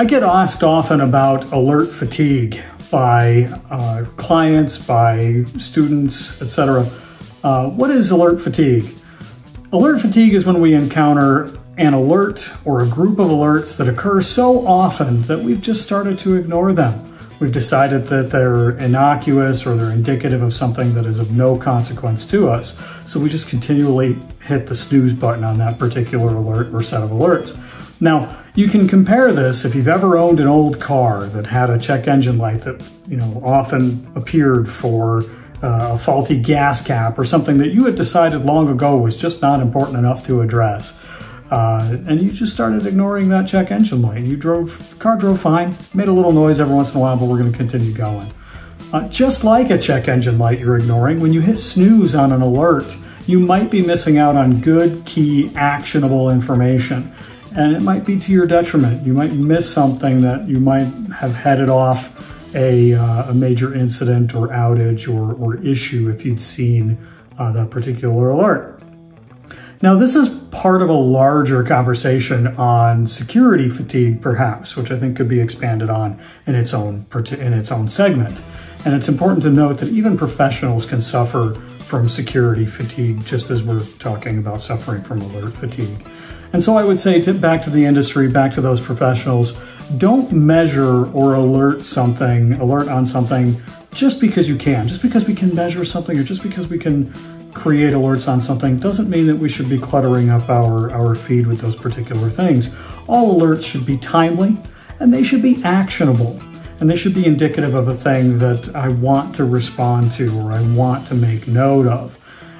I get asked often about alert fatigue by uh, clients, by students, etc. Uh, what is alert fatigue? Alert fatigue is when we encounter an alert or a group of alerts that occur so often that we've just started to ignore them. We've decided that they're innocuous or they're indicative of something that is of no consequence to us. So we just continually hit the snooze button on that particular alert or set of alerts. Now, you can compare this if you've ever owned an old car that had a check engine light that, you know, often appeared for uh, a faulty gas cap or something that you had decided long ago was just not important enough to address. Uh, and you just started ignoring that check engine light. You drove, the car drove fine, made a little noise every once in a while, but we're going to continue going. Uh, just like a check engine light you're ignoring, when you hit snooze on an alert, you might be missing out on good, key, actionable information. And it might be to your detriment. You might miss something that you might have headed off a, uh, a major incident or outage or, or issue if you'd seen uh, that particular alert. Now, this is part of a larger conversation on security fatigue, perhaps, which I think could be expanded on in its own in its own segment. And it's important to note that even professionals can suffer from security fatigue, just as we're talking about suffering from alert fatigue. And so I would say to, back to the industry, back to those professionals, don't measure or alert something, alert on something just because you can, just because we can measure something or just because we can create alerts on something doesn't mean that we should be cluttering up our, our feed with those particular things. All alerts should be timely and they should be actionable and they should be indicative of a thing that I want to respond to or I want to make note of.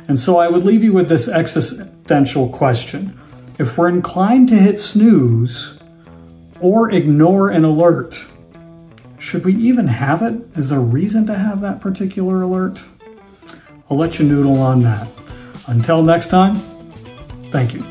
And so I would leave you with this existential question. If we're inclined to hit snooze or ignore an alert, should we even have it? Is there reason to have that particular alert? I'll let you noodle on that. Until next time, thank you.